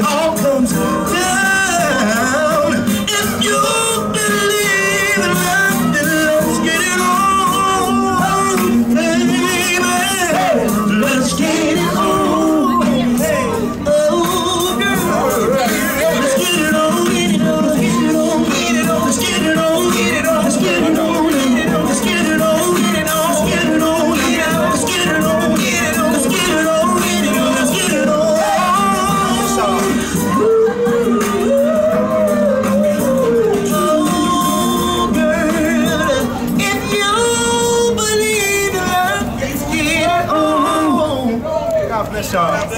Oh. finish off.